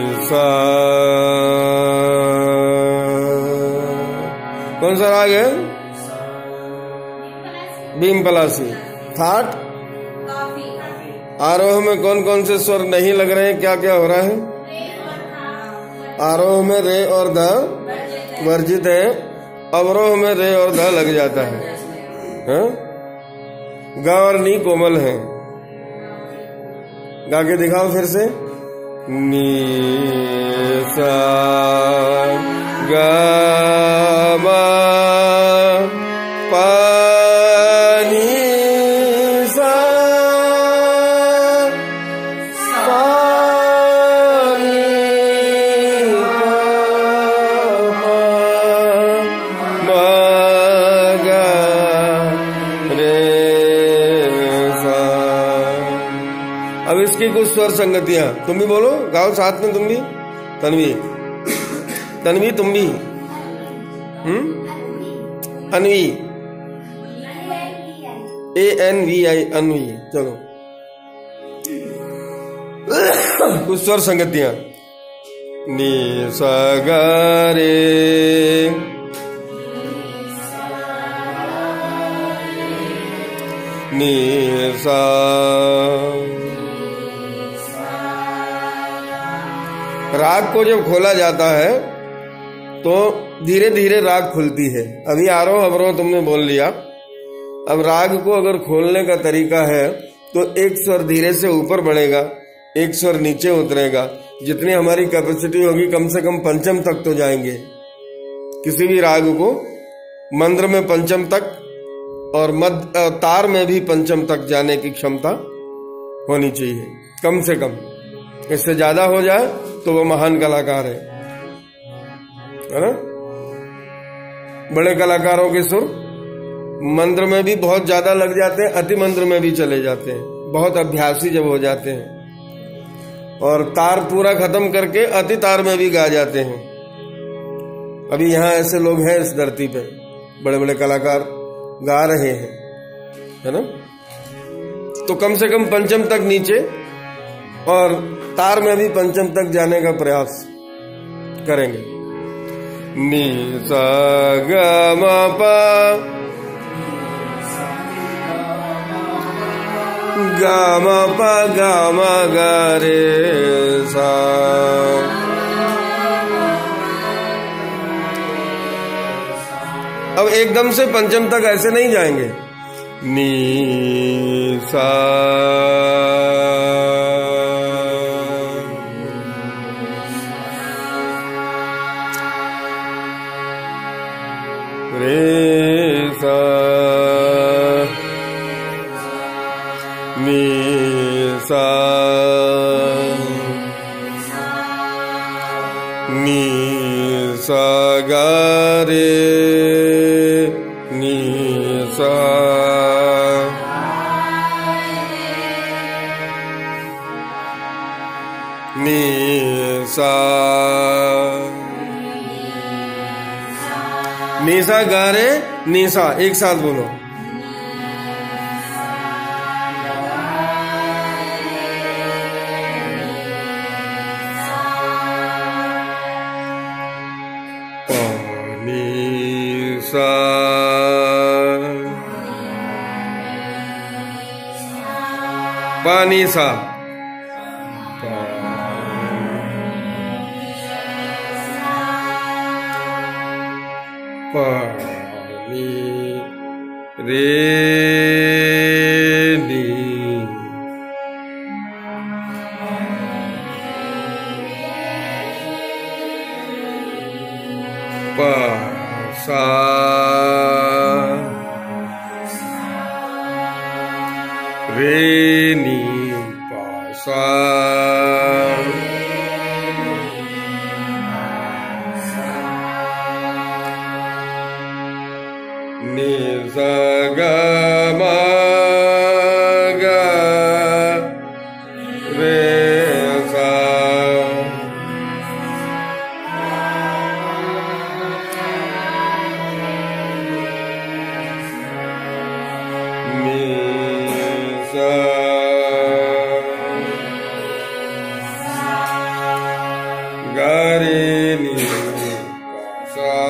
सा कौन सा राग है? बीम पलासी। थाट आरोह में कौन कौन से स्वर नहीं लग रहे हैं? क्या क्या हो रहा है? आरोह में रे और द वर्जित है। अवरोह में रे और द लग जाता है, हाँ? है? गा और नी कोमल है। गा के दिखाओ फिर से। ni sa ga ba pa अब इसकी कुछ स्वर संगतियाँ। तुम भी बोलो, गाओ साथ में तुम भी। तनवी। तनवी, तुम भी। हम्म? Anvi. A N V I, Anvi. चलो। कुछ स्वर संगतियाँ। नी सा नी सा राग को जब खोला जाता है तो धीरे धीरे राग खुलती है। अभी आरोह अवरोह तुमने बोल लिया। अब राग को अगर खोलने का तरीका है तो एक स्वर धीरे से ऊपर बढ़ेगा, एक स्वर नीचे उतरेगा। जितनी हमारी कैपेसिटी होगी, कम से कम पंचम तक तो जाएँगे। किसी भी राग को मंद्र में पंचम तक और मध्य तार में भी पंचम तक जाने की क्षमता होनी चाहिए। कम से कम। इससे ज़्यादा हो जाए तो वो महान कलाकार है। है ना? बड़े कलाकारों के सुर मंत्र में भी बहुत ज़्यादा लग जाते हैं, अति मंत्र में भी चले जाते हैं। बहुत अभ्यासी जब हो जाते हैं। और तार पूरा खत्म करके अति तार में भी गा जाते हैं। अभी यहाँ ऐसे लोग हैं इस धरती पे बड़े बड़े कलाकार गा रहे हैं। है ना? तो कम से कम पंचम तक नीचे और तार में भी पंचम तक जाने का प्रयास करेंगे। नी सा ग ग सा। अब एकदम से पंचम तक ऐसे नहीं जाएँगे। नी सा सा। गा रे निशा एक साथ बोलो। पानी सा ini pasar. Rini pasar.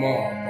more.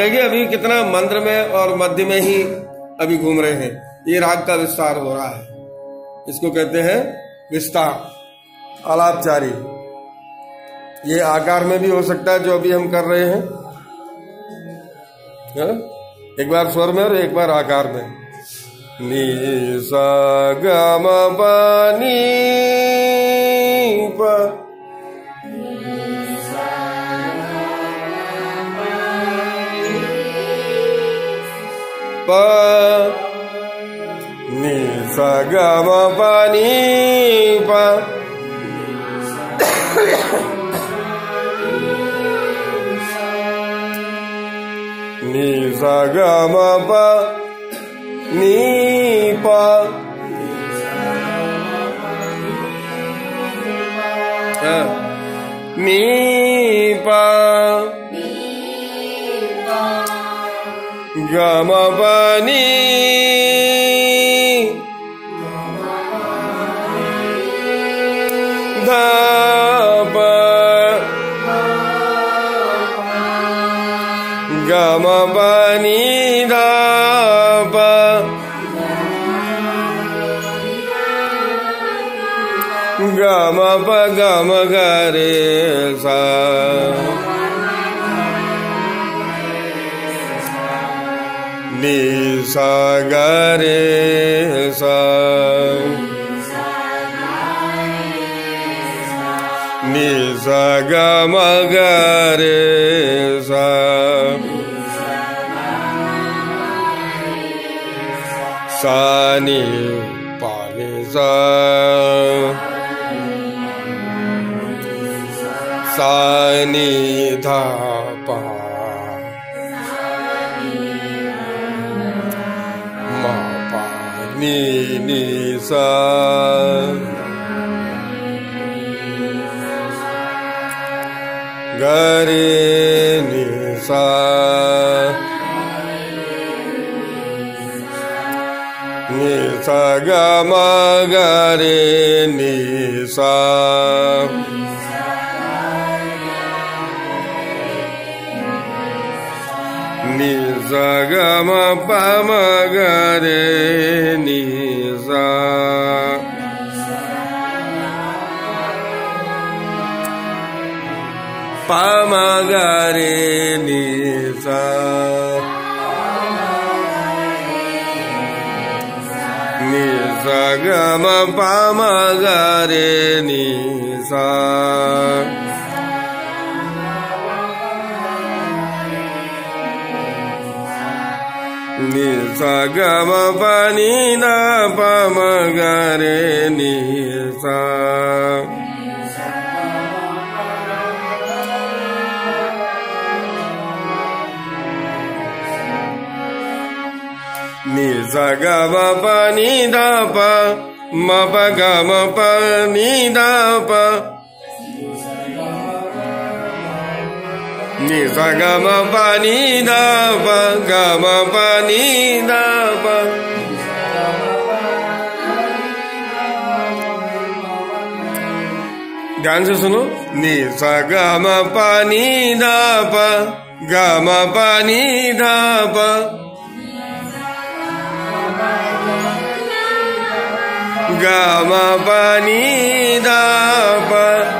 देखिए अभी कितना मंत्र में और मध्य में ही अभी घूम रहे हैं। ये राग का विस्तार हो रहा है। इसको कहते हैं विस्तार। आलापचारी। ये आकार में भी हो सकता है जो अभी हम कर रहे हैं। है एक बार स्वर में और एक बार आकार में। नी सा ग प nisagama ni sa ga ma pa ni pa ni pa ni gamavani dapa gamavani dapa gamavani dapa にさがれさにさがまがれささにぱにささにた sa ga re ni sa ni sa ni sa ni sa ga ma pa ma ga re ni sa pa ma ga re ni sa ni sa ga ma pa ma ga re ni sa ni sa ga ma pa ni na pa ma ga re ni sa ni sa ga pa ni da pa ma pa ga pa ni da pa नि सा ग म प नि द प ग म प नि द प ध्यान से सुनो नि सा ग म प नि द प ग म प नि द प ग म प नि द प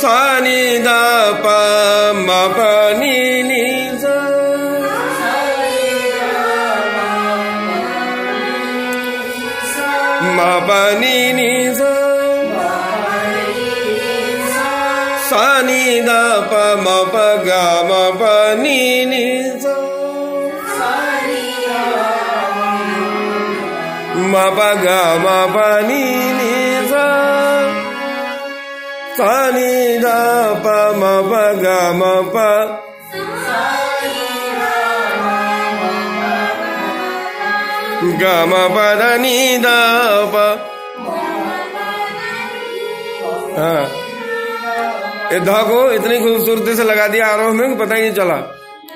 sani da pa ma pa ni ni za. Ma pa ni ni za. Sani da pa ma pa ga ma pa ni ni za. Ma pa ga ma pa ni ni za. नि द प म प ग म प ग म प द नि द प हाँ को इतनी खूबसूरती से लगा दिया आरोह में पता ही नहीं चला।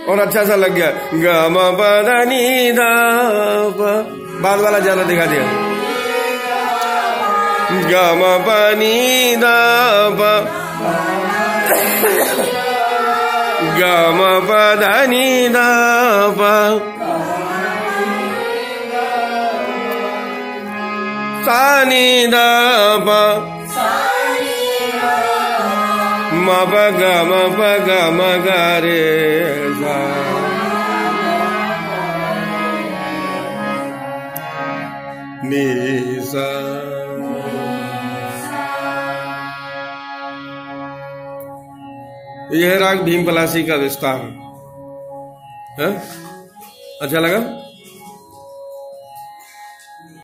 और अच्छा सा लग गया। ग म प नि बाद वाला ज़्यादा दिखा दिया। ಗಮ ಪನಿ ದಾಪ ಗಮ ಪದ ನಿ ದಾಪ ಸಾನಿ ದಾಪ ಮಪ ಗಮ ಪ ಗಮ ಗಾರೇ ನೀ ಸಾ यह राग भीम पलासी का विस्तार है। अच्छा लगा?